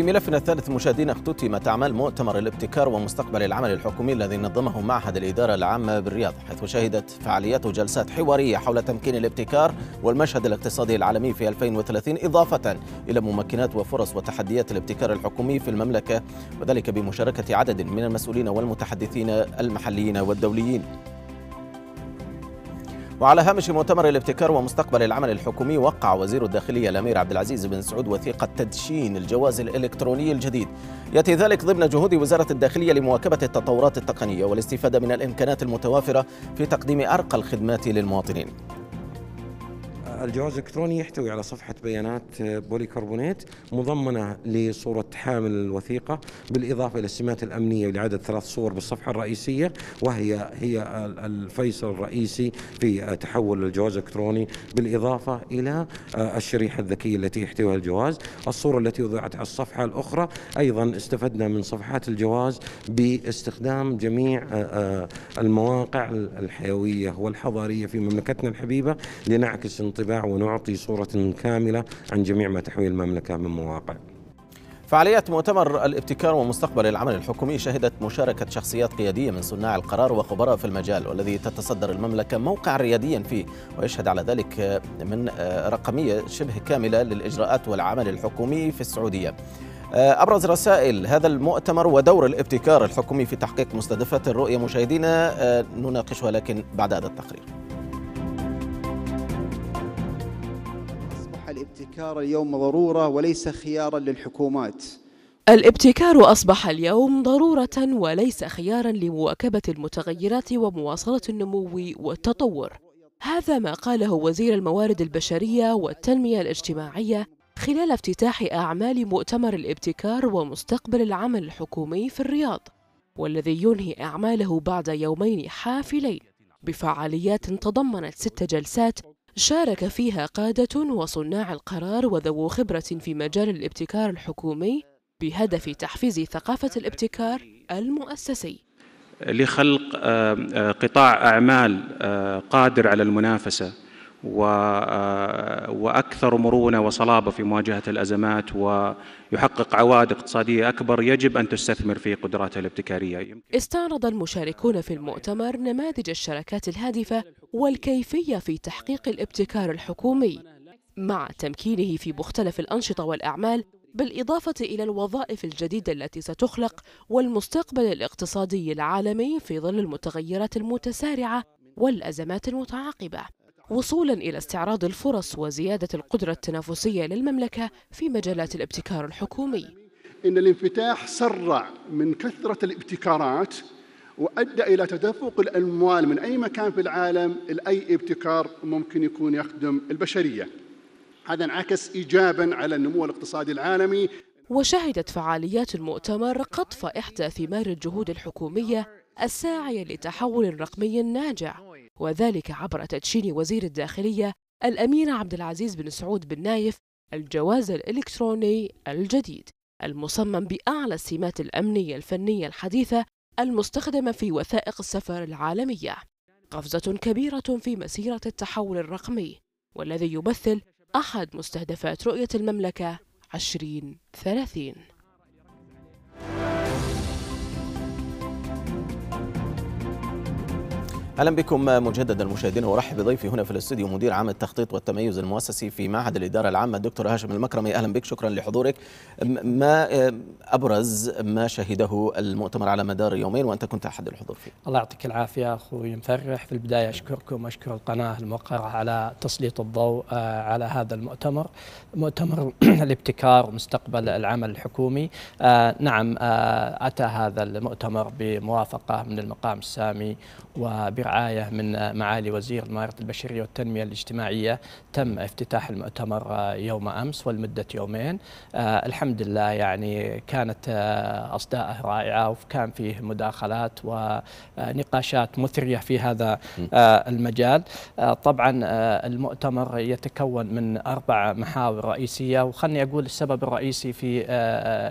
في ملفنا الثالث مشاهدينا اختتمت أعمال مؤتمر الابتكار ومستقبل العمل الحكومي الذي نظمه معهد الإدارة العامة بالرياض حيث شهدت فعالياته جلسات حوارية حول تمكين الابتكار والمشهد الاقتصادي العالمي في 2030 إضافة إلى ممكنات وفرص وتحديات الابتكار الحكومي في المملكة وذلك بمشاركة عدد من المسؤولين والمتحدثين المحليين والدوليين. وعلى هامش مؤتمر الابتكار ومستقبل العمل الحكومي وقع وزير الداخلية الأمير عبد العزيز بن سعود وثيقة تدشين الجواز الإلكتروني الجديد. يأتي ذلك ضمن جهود وزارة الداخلية لمواكبة التطورات التقنية والاستفادة من الإمكانات المتوافرة في تقديم أرقى الخدمات للمواطنين. الجواز الإلكتروني يحتوي على صفحة بيانات بوليكربونات مضمنة لصورة حامل الوثيقة بالإضافة إلى السمات الأمنية لعدد ثلاث صور بالصفحة الرئيسية وهي هي الفيصل الرئيسي في تحول الجواز الإلكتروني بالإضافة إلى الشريحة الذكية التي يحتويها الجواز، الصورة التي وضعت على الصفحة الأخرى أيضا استفدنا من صفحات الجواز باستخدام جميع المواقع الحيوية والحضارية في مملكتنا الحبيبة لنعكس انطباع ونعطي صورة كاملة عن جميع ما تحوي المملكة من مواقع. فعاليات مؤتمر الابتكار ومستقبل العمل الحكومي شهدت مشاركة شخصيات قيادية من صناع القرار وخبراء في المجال والذي تتصدر المملكة موقعا رياديا فيه ويشهد على ذلك من رقمية شبه كاملة للإجراءات والعمل الحكومي في السعودية. أبرز رسائل هذا المؤتمر ودور الابتكار الحكومي في تحقيق مستهدفات الرؤية مشاهدينا نناقشها لكن بعد هذا التقرير. الابتكار اليوم ضرورة وليس خيارا للحكومات. الابتكار أصبح اليوم ضرورة وليس خيارا لمواكبة المتغيرات ومواصلة النمو والتطور. هذا ما قاله وزير الموارد البشرية والتنمية الاجتماعية خلال افتتاح أعمال مؤتمر الابتكار ومستقبل العمل الحكومي في الرياض والذي ينهي أعماله بعد يومين حافلين بفعاليات تضمنت ست جلسات شارك فيها قادة وصناع القرار وذو خبرة في مجال الابتكار الحكومي بهدف تحفيز ثقافة الابتكار المؤسسي. لخلق قطاع أعمال قادر على المنافسة وأكثر مرونة وصلابة في مواجهة الأزمات ويحقق عوائد اقتصادية أكبر يجب أن تستثمر في قدراتها الابتكارية. استعرض المشاركون في المؤتمر نماذج الشركات الهادفة والكيفية في تحقيق الابتكار الحكومي مع تمكينه في مختلف الأنشطة والأعمال بالإضافة إلى الوظائف الجديدة التي ستخلق والمستقبل الاقتصادي العالمي في ظل المتغيرات المتسارعة والأزمات المتعاقبة. وصولا إلى استعراض الفرص وزيادة القدرة التنافسية للمملكة في مجالات الابتكار الحكومي. إن الانفتاح سرع من كثرة الابتكارات وأدى إلى تدفق الأموال من أي مكان في العالم لأي ابتكار ممكن يكون يخدم البشرية. هذا انعكس إيجابا على النمو الاقتصادي العالمي. وشهدت فعاليات المؤتمر قطف إحدى ثمار الجهود الحكومية الساعية لتحول رقمي ناجع. وذلك عبر تدشين وزير الداخلية الأمير عبد العزيز بن سعود بن نايف الجواز الإلكتروني الجديد المصمم بأعلى السمات الأمنية الفنية الحديثة المستخدمة في وثائق السفر العالمية. قفزة كبيرة في مسيرة التحول الرقمي والذي يمثل أحد مستهدفات رؤية المملكة 2030 أهلا بكم مجددا مشاهدينا وارحب بضيفي هنا في الاستوديو مدير عام التخطيط والتميز المؤسسي في معهد الإدارة العامة الدكتور هاشم المكرمي. أهلا بك شكرا لحضورك. ما أبرز ما شهده المؤتمر على مدار يومين وأنت كنت أحد الحضور فيه. الله يعطيك العافية أخوي مفرح. في البداية أشكركم وأشكر القناة الموقره على تسليط الضوء على هذا المؤتمر. مؤتمر الابتكار ومستقبل العمل الحكومي. نعم أتى هذا المؤتمر بموافقة من المقام السامي وبرعاية من معالي وزير الموارد البشرية والتنمية الاجتماعية تم افتتاح المؤتمر يوم أمس ولمدة يومين. آه الحمد لله يعني كانت آه أصداءه رائعة وكان فيه مداخلات ونقاشات مثرية في هذا آه المجال. طبعا المؤتمر يتكون من أربع محاور رئيسية وخلني أقول السبب الرئيسي في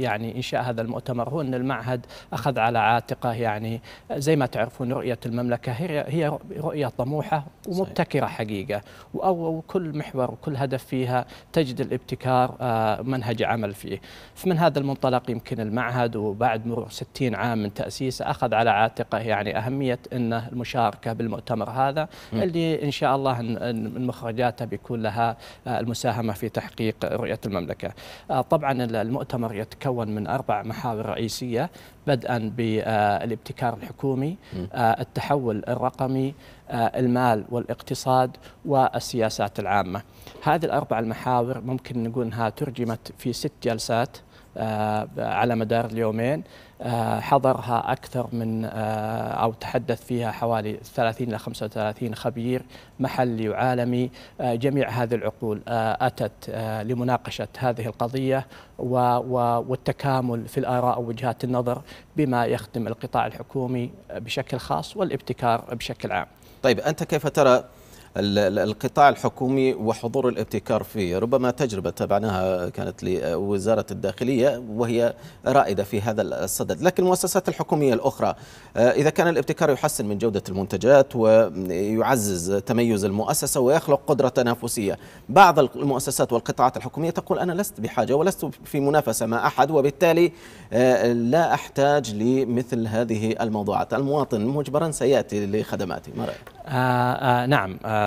يعني إنشاء هذا المؤتمر هو أن المعهد أخذ على عاتقه يعني زي ما تعرفون رؤية المملكة هي هي رؤية طموحة ومبتكرة حقيقة. وكل محور وكل هدف فيها تجد الابتكار آه، منهج عمل فيه. فمن هذا المنطلق يمكن المعهد وبعد مرور 60 عام من تاسيسه أخذ على عاتقه يعني أهمية إنه المشاركة بالمؤتمر هذا اللي إن شاء الله من مخرجاته بيكون لها آه، المساهمة في تحقيق رؤية المملكة. آه، طبعا المؤتمر يتكون من أربع محاور رئيسية بدءا بالابتكار الحكومي التحول الرقمي آه، المال والاقتصاد والسياسات العامة. هذه الأربع المحاور ممكن نقول أنها ترجمت في ست جلسات. على مدار اليومين آه، حضرها أكثر من آه، أو تحدث فيها حوالي 30 إلى 35 خبير محلي وعالمي. جميع هذه العقول أتت لمناقشة هذه القضية والتكامل في الآراء ووجهات النظر بما يخدم القطاع الحكومي بشكل خاص والابتكار بشكل عام. طيب أنت كيف ترى القطاع الحكومي وحضور الابتكار فيه. ربما تجربة تابعناها كانت لوزارة الداخلية وهي رائدة في هذا الصدد. لكن المؤسسات الحكومية الأخرى آه، إذا كان الابتكار يحسن من جودة المنتجات ويعزز تميز المؤسسة ويخلق قدرة تنافسية بعض المؤسسات والقطاعات الحكومية تقول أنا لست بحاجة ولست في منافسة مع أحد وبالتالي آه، لا أحتاج لمثل هذه الموضوعات. المواطن مجبرا سيأتي لخدماتي ما رأيك؟ آه آه نعم. آه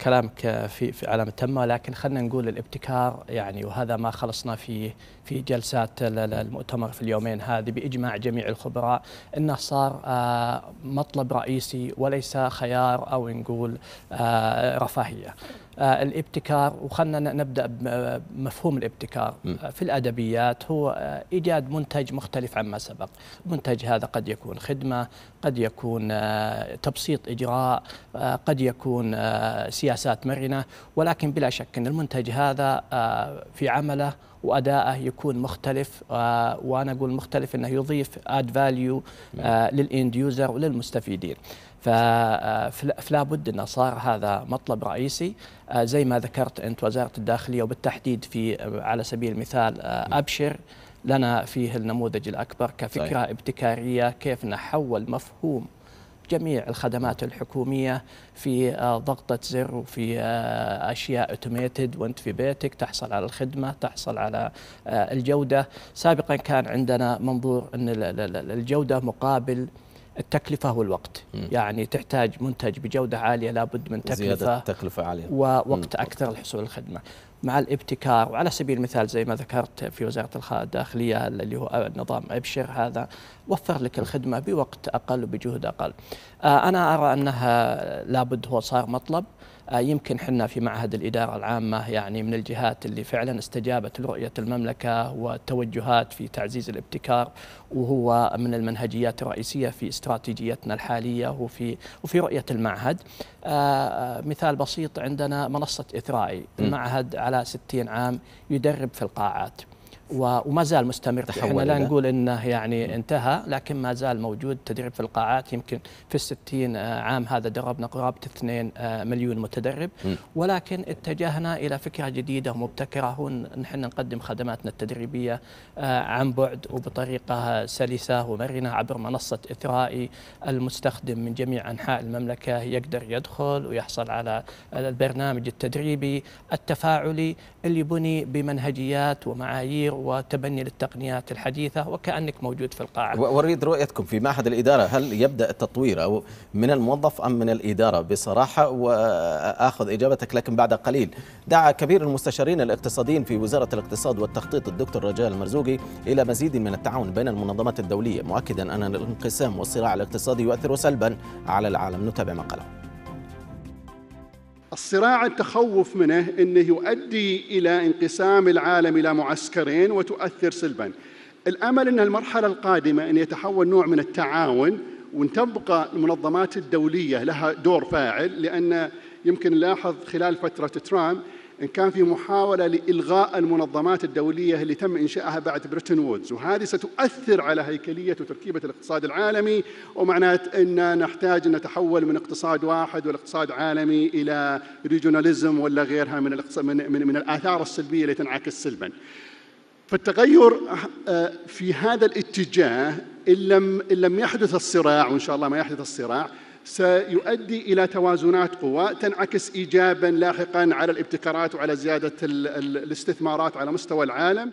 كلامك في, في علامة تامة لكن خلينا نقول الابتكار يعني وهذا ما خلصنا فيه في جلسات المؤتمر في اليومين هذه بإجماع جميع الخبراء أنه صار آه مطلب رئيسي وليس خيار أو نقول آه رفاهية. آه، الابتكار وخلنا نبدأ بمفهوم الابتكار. في الأدبيات هو إيجاد منتج مختلف عما سبق. المنتج هذا قد يكون خدمة قد يكون تبسيط إجراء قد يكون سياسات مرنة ولكن بلا شك إن المنتج هذا في عمله وادائه يكون مختلف وأنا أقول مختلف إنه يضيف add value لل end user وللمستفيدين. فلا بد انه صار هذا مطلب رئيسي. آه، زي ما ذكرت أنت وزارة الداخلية وبالتحديد في آه، على سبيل المثال آه، أبشر لنا فيه النموذج الأكبر كفكرة صحيح. ابتكارية كيف نحول مفهوم جميع الخدمات الحكومية في ضغطة زر وفي أشياء اوتوميتد وانت في بيتك تحصل على الخدمة تحصل على الجودة سابقا كان عندنا منظور إن الجودة مقابل التكلفة والوقت م. يعني تحتاج منتج بجودة عالية لابد من تكلفة زيادة تكلفة عالية ووقت م. أكثر للحصول على الخدمة مع الابتكار وعلى سبيل المثال زي ما ذكرت في وزارة الداخلية اللي هو نظام أبشر هذا وفر لك الخدمة بوقت أقل وبجهد أقل. آه، أنا أرى أنها لابد هو صار مطلب. آه، يمكن حنا في معهد الإدارة العامة يعني من الجهات اللي فعلا استجابت لرؤية المملكة والتوجهات في تعزيز الابتكار وهو من المنهجيات الرئيسية في استراتيجيتنا الحالية وفي وفي رؤية المعهد. آه، مثال بسيط عندنا منصة إثرائي المعهد على 60 عام يدرب في القاعات. وما زال مستمر. إحنا لا نقول إنه يعني انتهى لكن ما زال موجود. تدريب في القاعات يمكن في الستين آه، عام هذا دربنا قرابة 2 آه، مليون متدرب. ولكن اتجهنا إلى فكرة جديدة ومبتكرة. هو نحن نقدم خدماتنا التدريبية آه، عن بعد وبطريقة سلسة ومرنة عبر منصة إثرائي. المستخدم من جميع أنحاء المملكة يقدر يدخل ويحصل على البرنامج التدريبي التفاعلي اللي بني بمنهجيات ومعايير وتبني للتقنيات الحديثة وكأنك موجود في القاعة. وأريد رؤيتكم في معهد الإدارة هل يبدأ التطوير أو من الموظف أم من الإدارة؟ بصراحة وآخذ إجابتك لكن بعد قليل. دعا كبير المستشارين الاقتصاديين في وزارة الاقتصاد والتخطيط الدكتور رجاء المرزوقي إلى مزيد من التعاون بين المنظمات الدولية مؤكدا أن الانقسام والصراع الاقتصادي يؤثر سلبا على العالم. نتابع مقاله الصراع التخوف منه إنه يؤدي إلى انقسام العالم إلى معسكرين وتؤثر سلبا. الأمل إن المرحلة القادمة إن يتحول نوع من التعاون وإن تبقى المنظمات الدولية لها دور فاعل لأن يمكن نلاحظ خلال فترة ترامب إن كان في محاولة لإلغاء المنظمات الدولية اللي تم إنشائها بعد بريتن وودز. وهذه ستؤثر على هيكلية وتركيبة الاقتصاد العالمي ومعنات أن نحتاج أن نتحول من اقتصاد واحد والاقتصاد عالمي إلى ريجوناليزم ولا غيرها من, من, من, من الآثار السلبية التي تنعكس سلبا. فالتغير آه، في هذا الاتجاه إن لم, إن لم يحدث الصراع وإن شاء الله ما يحدث الصراع سيؤدي إلى توازنات قوى تنعكس ايجابا لاحقا على الابتكارات وعلى زيادة الاستثمارات على مستوى العالم.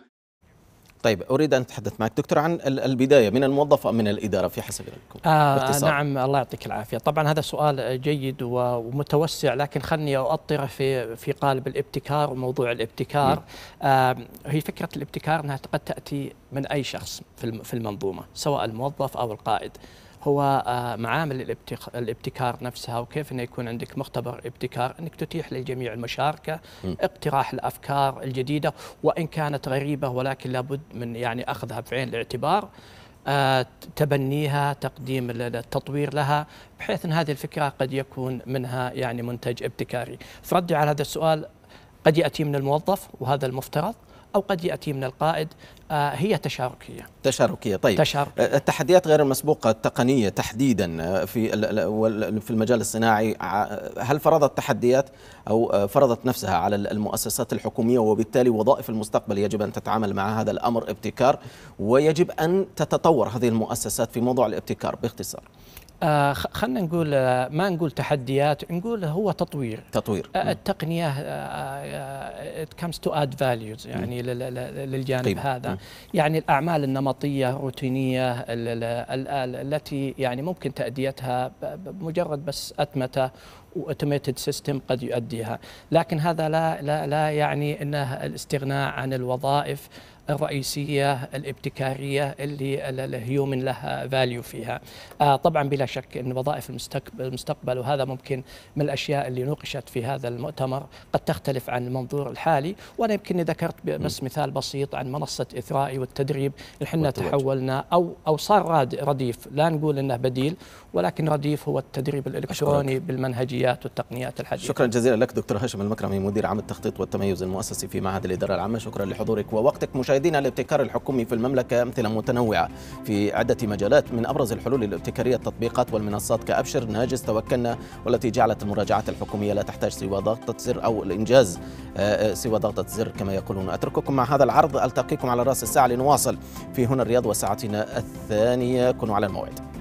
طيب أريد أن أتحدث معك دكتور عن البداية من الموظف أم من الإدارة في حسب رايكم؟ آه نعم الله يعطيك العافية، طبعا هذا سؤال جيد ومتوسع لكن خلني اؤطره في في قالب الابتكار وموضوع الابتكار آه هي فكرة الابتكار أنها قد تأتي من أي شخص في المنظومة سواء الموظف أو القائد. هو آه، معامل الابتكار نفسها وكيف إنه يكون عندك مختبر ابتكار إنك تتيح للجميع المشاركة اقتراح الأفكار الجديدة وإن كانت غريبة ولكن لابد من يعني أخذها بعين الاعتبار آه، تبنيها تقديم التطوير لها بحيث إن هذه الفكرة قد يكون منها يعني منتج ابتكاري. فردي على هذا السؤال قد يأتي من الموظف وهذا المفترض؟ أو قد يأتي من القائد آه، هي تشاركية. تشاركية طيب. تشارك. آه، التحديات غير المسبوقة التقنية تحديدا آه، في في المجال الصناعي هل فرضت تحديات أو فرضت نفسها على المؤسسات الحكومية وبالتالي وظائف المستقبل يجب أن تتعامل مع هذا الأمر ابتكار ويجب أن تتطور هذه المؤسسات في موضوع الابتكار باختصار؟ آه خلينا نقول آه ما نقول تحديات نقول هو تطوير. تطوير. آه التقنية it comes to add values يعني للجانب طيب. هذا. م. يعني الأعمال النمطية الروتينية التي يعني ممكن تأديتها بمجرد بس أتمتة و automated system قد يؤديها. لكن هذا لا لا لا يعني إنه الاستغناء عن الوظائف الرئيسية الابتكارية اللي ال human له value فيها. آه طبعا بلا شك إن وظائف المستقبل وهذا ممكن من الأشياء اللي نوقشت في هذا المؤتمر قد تختلف عن المنظور الحالي. وأنا يمكن ذكرت بس مثال بسيط عن منصة إثرائي والتدريب. إحنا تحولنا أو أو صار رديف. لا نقول إنه بديل ولكن رديف هو التدريب الإلكتروني أشكرك. بالمنهجيات والتقنيات الحديثة. شكرا جزيلا لك دكتور هاشم المكرمي مدير عام التخطيط والتميز المؤسسي في معهد الإدارة العامة. شكرا لحضورك ووقتك. مشاهدة مشاهدينا الابتكار الحكومي في المملكة أمثلة متنوعة. في عدة مجالات من أبرز الحلول الابتكارية التطبيقات والمنصات كأبشر ناجز توكلنا والتي جعلت المراجعات الحكومية لا تحتاج سوى ضغطة زر أو الإنجاز آه، آه، سوى ضغطة زر كما يقولون. أترككم مع هذا العرض ألتقيكم على رأس الساعة لنواصل. في هنا الرياض وساعتنا الثانية كونوا على الموعد.